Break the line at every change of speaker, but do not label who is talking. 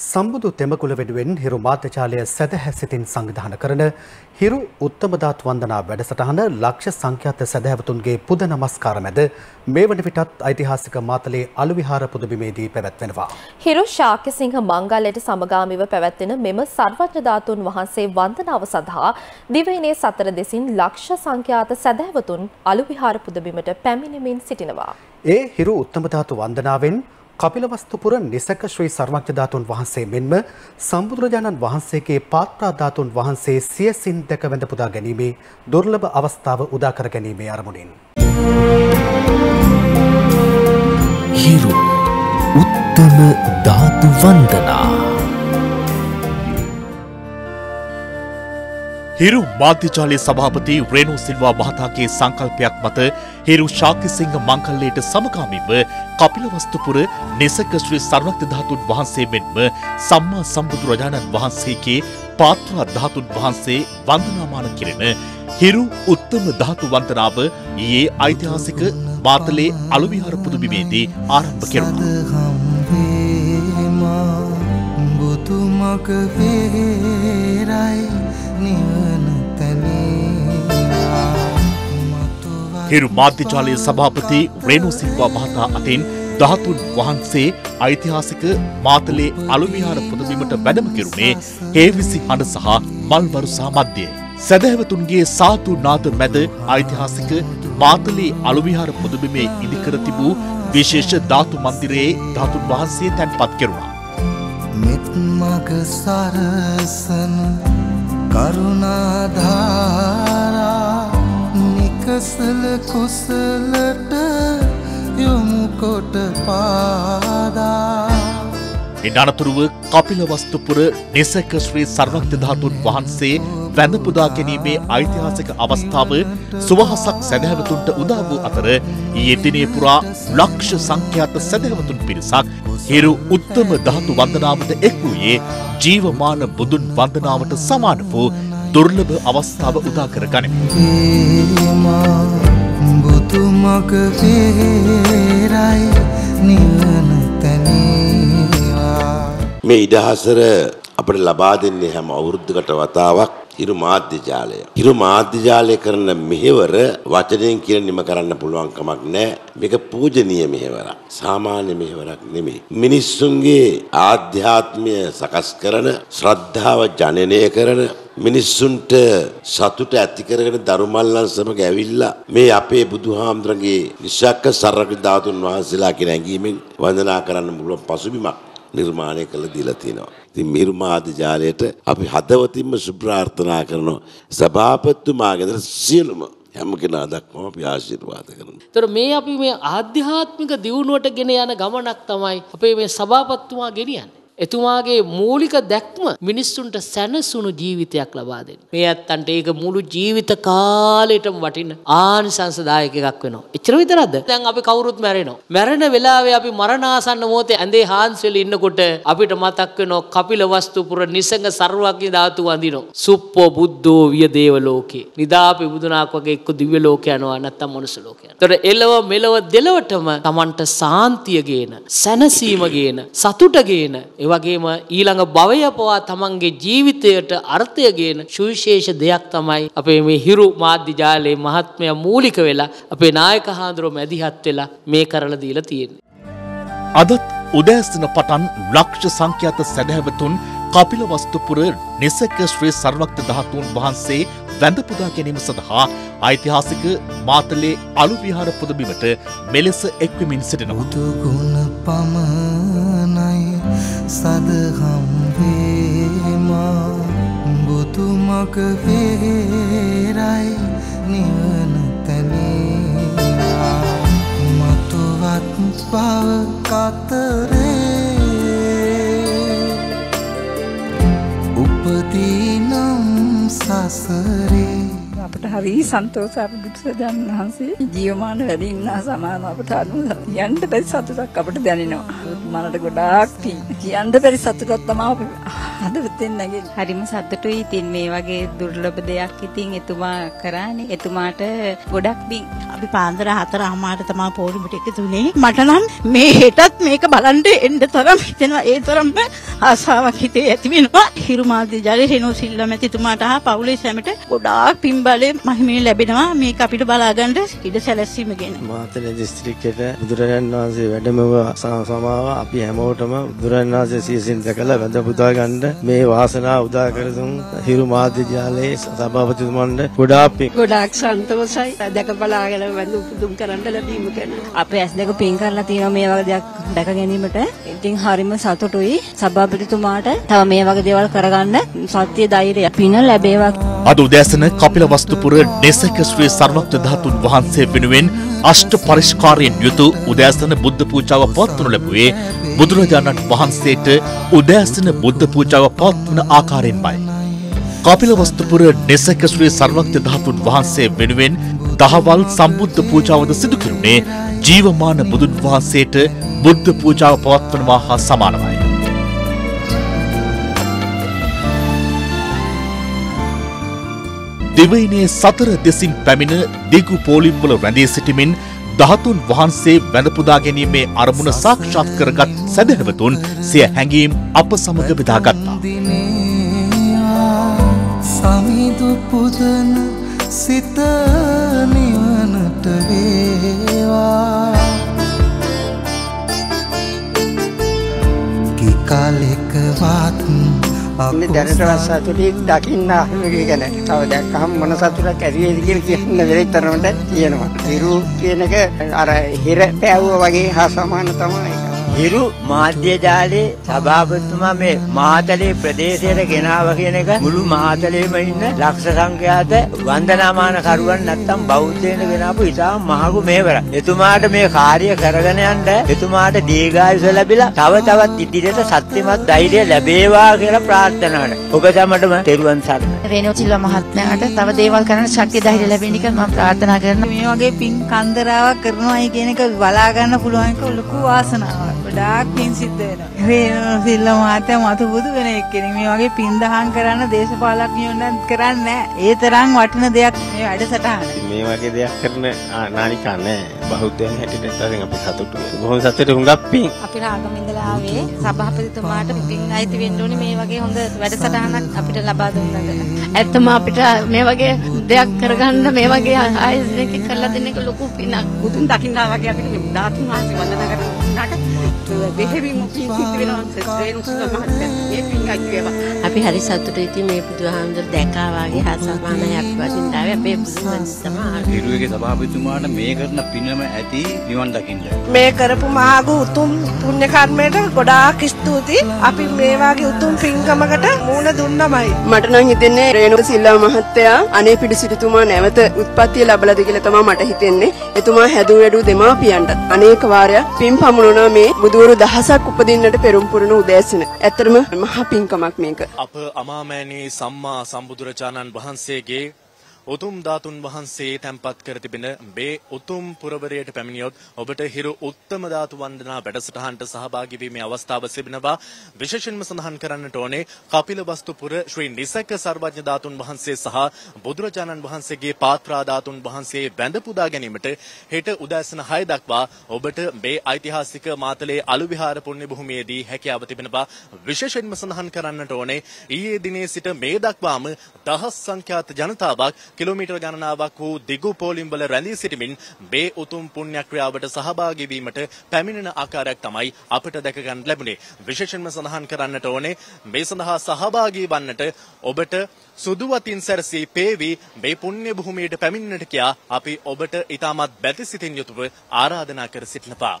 සම්බුදු තෙමකුල වෙනුවෙන් හිරු මාධ්‍යජාලය සැදැහැ සිතින් සංවිධාන කරන හිරු උත්තමදාත් වන්දනා වැඩසටහන ලක්ෂ සංඛ්‍යාත සැදැහැවතුන්ගේ පුද නමස්කාර මැද මේ වන විටත් ඓතිහාසික මාතලේ අලුවිහාර පුදබිමේදී පැවැත්වෙනවා.
හිරු ශාක්‍යසිංහ මංගල්‍යයට සමගාමීව පැවැත්වෙන මෙම සර්වඥ ධාතුන් වහන්සේ වන්දනාව සඳහා දිවයිනේ සතර දෙසින් ලක්ෂ සංඛ්‍යාත සැදැහැවතුන් අලුවිහාර පුදබිමට පැමිණෙමින් සිටිනවා.
ඒ හිරු උත්තමධාතු වන්දනාවෙන් කපිලවස්තුපුර නිසක ශ්‍රී සර්වඥධාතුන් වහන්සේ මෙන්ම සම්බුදුරජාණන් වහන්සේගේ පාත්‍රාධාතුන් වහන්සේ සියසින් දැක වැඳ පුදා ගැනීමේ දුර්ලභ අවස්ථාව උදා කර ගැනීමේ අරමුණින්.
හිරු උත්තම ධාතු වන්දනා
හිරු මාධ්‍යජාලය සභාපති රේනෝ සිල්වා මහතාගේ සංකල්පයක් මත හිරු ශාක්‍යසිංහ මංකල්ලයට සමකාමීව කපිලවස්තුපුර නිසක ශ්‍රී සර්වක්ත ධාතුන් වහන්සේ මෙන්ම සම්මා සම්බුදුරජාණන් වහන්සේගේ පාත්‍රා ධාතුන් වහන්සේ වන්දනාමාන කෙරෙන හිරු උත්තම ධාතු වන්දනාව ඊයේ ඓතිහාසික මාතලේ අලුවිහාර පුදුබිමේදී ආරම්භ කෙරුණා. බුදුමග වේරයි නිවන හිරු මාධ්‍යජාලය සභාපති රේනු සිල්වා මහතා අතින් ධාතුන් වහන්සේ ඓතිහාසික මාතලේ අලුවිහාර පුදබිමට වැඩම කෙරුණේ හේවිසි හඬ සහ මල්වරුසා මධ්‍යයේ. සැදැහැවතුන්ගේ සාතු නාද මැද ඓතිහාසික මාතලේ අලුවිහාර පුදබිමේ ඉදිකර තිබූ විශේෂ ධාතු මන්දිරයේ ධාතුන් වහන්සේ තැන්පත් කෙරුණා. මෙත් මග සරසන කුසලට යොමුකොට පාදා ඉන් අනතුරුව කපිලවස්තුපුර නිසක ශ්‍රී සර්වක්ත ධාතුන් වහන්සේ වැඳ පුදා ගැනීමේ ඓතිහාසික අවස්ථාව සුවහසක් සැදැහැවතුන්ට උදා වූ අතර ඊයේ දිනේ පුරා ලක්ෂ සංඛ්‍යාත සැදැහැවතුන් පිරිසක් හිරු උත්තම ධාතු වන්දනාවට එක් වූයේ ජීවමාන බුදුන් වන්දනාවට සමාන වූ දුර්ලභ අවස්ථාව උදා කර ගනිමු. බුදුමග වේරයි නිවන තැනේවා
මේ ඉඩහසර අපට ලබා දෙන්නේ හැම අවුරුද්දකට වතාවක් හිරු මාධ්‍ය ජාලය. හිරු මාධ්‍ය ජාලය කරන මෙහෙවර වචනයෙන් කියන නිම කරන්න පුළුවන් කමක් නැහැ. මේක පූජනීය මෙහෙවරක්. සාමාන්‍ය මෙහෙවරක් නෙමෙයි. මිනිස්සුන්ගේ ආධ්‍යාත්මය සකස් කරන ශ්‍රද්ධාව ජනනය කරන මිනිස්සුන්ට සතුට ඇති කරගෙන දරුමල්ලන් සමග ඇවිල්ලා මේ අපේ බුදුහාමුදුරන්ගේ නිශ්ශක්ක සරක ධාතුන් වහන්සේලා කියන ඇඟීමෙන් වන්දනා කරන්න පුළුවන් පසුබිමක් නිර්මාණය කළ දීලා තියෙනවා. ඉතින් මිර්මාද ජාලයට අපි හදවතින්ම සුප්‍රාර්ථනා කරනවා. සභාපතිතුමාගේ සියලුම හැම කෙනා දක්වම අපි ආශිර්වාද කරනවා.
ඒතර මේ අපි මේ ආධ්‍යාත්මික දියුණුවට ගෙන යන ගමනක් තමයි අපේ මේ සභාපතිතුමා ගෙනියන්නේ. එතුමාගේ මූලික දැක්ම මිනිස්සුන්ට සැනසුණු ජීවිතයක් ලබා දෙන්න. මේ ඇත්තන්ට ඒක මුළු ජීවිත කාලෙටම වටින ආනිසංසදායක එකක් වෙනවා. එච්චර විතරක්ද? දැන් අපි කවුරුත් මැරෙනවා. මැරෙන වෙලාවේ අපි මරණාසන්න මොහොතේ ඇඳේ හාන්ස් වෙලා ඉන්නකොට අපිට මතක් වෙනවා කපිල වස්තුපුර නිසංග සර්වඥ ධාතු වඳිනවා. සුප්පෝ බුද්ධෝ විය දේව ලෝකේ. නිදාපි බුදුනාක් වගේ එක්ක දිව්‍ය ලෝක යනවා නැත්නම් මනුස්ස ලෝක යනවා. ඒතර එළව මෙලව දෙලවටම Tamanට සාන්තිය ගේන, සැනසීම ගේන, සතුට ගේන වගේම ඊළඟ භවය පවා තමන්ගේ ජීවිතයට අර්ථය ගේන සුවිශේෂ දෙයක් තමයි අපේ මේ හිරු මාධ්‍ය ජාලයේ මහත්මයා මූලික වෙලා අපේ නායක හාමුදුරුවෝ මැදිහත් වෙලා මේ කරලා දීලා තියෙන්නේ.
අදත් උදෑසන පටන් ලක්ෂ සංඛ්‍යාත සැදැහැවතුන් කපිලවස්තුපුර නිසක ශ්‍රී සර්වක්ත ධාතුන් වහන්සේ වැඳ පුදා ගැනීම සඳහා ඓතිහාසික මාතලේ අලු විහාර පුදබිමට මෙලෙස එක්වෙමින් සිටිනවා.
උතුගුණ පමණයි සදහම් වේමා. බුදුමග වේරයි නිවන තැනේවා. මතුවත් බව කතරේ. උපදීනම් සසරේ.
අපට හරි සන්තෝෂ අප බුදුසජාණන් වහන්සේ ජීවමාන වැඩි ඉන්නා සමාන අපට අනු යන්න බැරි සතුටක් අපට දැනෙනවා. මනට ගොඩාක් කියන්න බැරි සතුටක් තමයි හදවතෙන් නැගෙන
හරිම සතුටුයි ඉතින් මේ වගේ දුර්ලභ දෙයක් ඉතින් එතුමා කරානේ. එතුමාට ගොඩක් පිං
අපි පාන්දර හතර අමාට තමා පෝරුමට එකතු වුණේ මට නම් මේ හෙටත් මේක බලන්ට එන්න තරම් හිතෙනවා. ඒ තරම්ම ආසාවක් හිතේ ඇති වෙනවා. හිරු මාධ්‍ය ජල රෙනෝ සිල්වා මැතිතුමාට හා පවුලේ සැමට ගොඩාක් පින්බලය මහිමේ ලැබෙනවා. මේක අපිට බලාගන්න ඉඩ සැලැස්වීම ගැන.
මාතල දිස්ත්‍රික්කයට බුදුරජාණන් වහන්සේ වැඩමව සමාව අපි හැමෝටම බුදුරජාණන් වහන්සේ සියසින් දැකලා වැඳ පුදා ගන්න මේ වාසනාව උදා කර දුන් හිරු මාධ්‍ය ජාලයේ සභාපතිතුමන්ට ගොඩාක් පිං
ගොඩාක් සන්තෝෂයි. දැක බලාගෙන වැඳ පුදුම් කරන්න ලැබීම ගැන.
අපේ ඇස් දෙක පින් කරලා තියෙනවා මේ වගේ දෙයක් දැක ගැනීමට. ඉතින් හරිම සතුටුයි සභාපතිතුමාට. තව මේ වගේ දේවල් කරගන්න. සත්‍ය ධෛර්යය පින ලැබේවා
අද උදෑසන කපිලවස්තුපුර නෙසක ශ්‍රී සර්වඥ ධාතුන් වහන්සේ වෙනුවෙන් අෂ්ට පරිෂ්කාරයෙන් යුතු උදෑසන බුද්ධ පූජාව පවත්වනු ලැබුවේ බුදුරජාණන් වහන්සේට උදෑසන බුද්ධ පූජාව පවත්වන ආකාරයෙන්මයි. කපිලවස්තුපුර නෙසක ශ්‍රී සර්වඥ ධාතුන් වහන්සේ වෙනුවෙන් දහවල් සම්බුද්ධ පූජාවද සිදු කෙරුණේ ජීවමාන බුදුන් වහන්සේට බුද්ධ පූජාව පවත්වනවා හා සමානමයි. දිවයිනේ සතර දෙසින් පැමිණ දිගු පෝලිම්වල රැඳී සිටිමින් ධාතුන් වහන්සේ වැඳපුදා ගැනීමේ අරමුණ සාක්ෂාත් කරගත් සැදැහැවතුන් සිය හැඟීම් අප සමග බෙදාගත්තා.
සමිදු පුදන සිත නිවනට වේවා කිකාලෙකවත්
අපි දැනටවත් සතුටින් දකින්න අහිමිගේ ගැන තව දැක්කහම මොන සතුටක් ඇති වේද කියලා කියන්න බැරි තරමට තියෙනවා. හිරු කියන එක අර හිර පෑවුවා වගේ හා සමාන තමයි.
හිරු මාධ්‍ය ජාලේ සභාපතිතුමා මේ මාතලේ ප්‍රදේශයට ගෙනාව කියන එක මුළු මාතලේම ඉන්න ලක්ෂ සංඛ්‍යාත වන්දනාමාන කරුවන් නැත්තම් බෞද්ධයන ගෙනාපු ඉතාම මහඟු මේවර. එතුමාට මේ කාර්ය කරගෙන යන්න එතුමාට දීර්ඝායුෂ ලැබිලා තව තවත් ඉදිරියට සත්‍යමත් ධෛර්යය ලැබේවා කියලා ප්‍රාර්ථනා කරනවා. ඔබ සැමටම තෙරුවන් සරණයි.
සිල්වා මහත්මයාට තව දේවල් කරන්න ශක්තිය ධෛර්යය ලැබෙන්න කියලා මම ප්‍රාර්ථනා කරනවා මේ වගේ පින් කන්දරාවක් කරනවායි කියන එක බලා ගන්න පුළුවන් එක ලොකු වාසනාවක්. ගොඩාක් පින් සිද්ධ වෙනවා. රේනෝ සිල්වා මහත්මයා මතු බුදු වෙන එක්කෙනෙක් මේ වගේ පින් දහම් කරන්න දේශපාලඥයෝ නම් කරන්නේ නැහැ. ඒ තරම් වටින දෙයක් මේ වැඩසටහන.
මේ වගේ දෙයක් කරන නානිකා නෑ බෞද්ධයන් හැටියට ඉතින් අපි සතුටුයි. බොහොම සතුටු හුඟක් පිං.
අපි රාගම ඉඳලා ආවේ සභාපතිතුමාට පින් අයිති වෙන්න ඕනේ මේ වගේ හොඳ වැඩසටහනක් අපිට ලබා දුන්නද.
ඇත්තම අපිට මේ වගේ දෙයක් කරගන්න මේ වගේ ආයතනයක කරලා දෙන එක ලොකු පිනක්. බුදුන් දකින්න වගේ අපිට ධාතුන් වහන්සේ වන්දනා කරනට දෙහෙවිම පින් සිද්ධ වෙනවා. රේණු සුද මහත්මයා මේ පින් අයිති වේවා.
අපි හරි සතුටුයි ඉතින් මේ බුදුහාමුදුර දැක්කා වගේ හා සමානයි අපි වශයෙන් ආවේ අපේ බුදුන් තමයි.
හිරුවේගේ සභාපතිතුමාට මේ කරන පිනම ඇති නිවන් දකින්න.
මේ කරපු මහඟු උතුම් පුණ්‍ය කර්මයට ගොඩාක් ස්තුතියි. අපි මේ වගේ උතුම් පින්කමකට මුණ දුන්නමයි.
මට නම් හිතෙන්නේ රේණුක සිල්වා මහත්තයා අනේ පිඩිසිටුතුමා නැවත උත්පත්තිය ලැබලාද කියලා තමයි මට හිතෙන්නේ. එතුමා හැදූ වැඩූ දෙමාපියන්ට අනේක වාරයක් පින් පමුණුනා මේ බුදුවරු දහසක් උපදින්නට පෙරම් පුරන උදෑසන. ඇත්තටම මහා පින්කමක් මේක.
අප අමාමෑණී සම්මා සම්බුදුරජාණන් වහන්සේගේ උතුම් ධාතුන් වහන්සේ තැන්පත් කර තිබෙන මේ උතුම් පුරවරයට පැමිණියොත් ඔබට හිරු උත්තම ධාතු වන්දනා වැඩසටහනට සහභාගී වීමේ අවස්ථාව ලැබෙනවා විශේෂයෙන්ම සඳහන් කරන්නට ඕනේ කපිලවස්තුපුර ශ්‍රී නිසක සර්වඥ ධාතුන් වහන්සේ සහ බුදුරජාණන් වහන්සේගේ පාත්‍රා ධාතුන් වහන්සේ වැඳ පුදා ගැනීමට හෙට උදෑසන 6 දක්වා ඔබට මේ ඓතිහාසික මාතලේ අලු විහාර පුණ්‍ය භූමියේදී හැකියාව තිබෙනවා. විශේෂයෙන්ම සඳහන් කරන්නට ඕනේ ඊයේ දිනේ සිට මේ දක්වාම දහස් සංඛ්‍යාත ජනතාවක් කිලෝමීටර් ගණනාවක් වූ දිගු පෝලිම්වල රැඳී සිටමින් මේ උතුම් පුණ්‍ය ක්‍රියාවට සහභාගී වීමට පැමිණෙන ආකාරයක් තමයි අපිට දැක ගන්න ලැබුණේ. විශේෂයෙන්ම සඳහන් කරන්නට ඕනේ මේ සඳහා සහභාගී වන්නට ඔබට සුදුවතින් සැරසී පේවි මේ පුණ්‍ය භූමියට පැමිණෙන්නට කියා අපි ඔබට ඊටමත් බැතිසිතින් යුතුව ආරාධනා කර සිටිනවා.